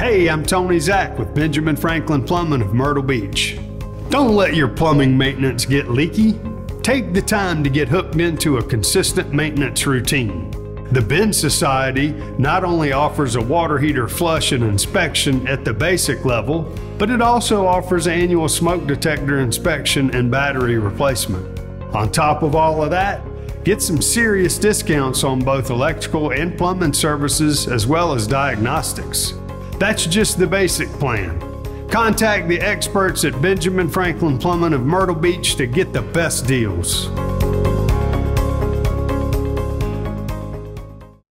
Hey, I'm Tony Zach with Benjamin Franklin Plumbing of Myrtle Beach. Don't let your plumbing maintenance get leaky. Take the time to get hooked into a consistent maintenance routine. The Ben Society not only offers a water heater flush and inspection at the basic level, but it also offers annual smoke detector inspection and battery replacement. On top of all of that, get some serious discounts on both electrical and plumbing services as well as diagnostics. That's just the basic plan. Contact the experts at Benjamin Franklin Plumbing of Myrtle Beach to get the best deals.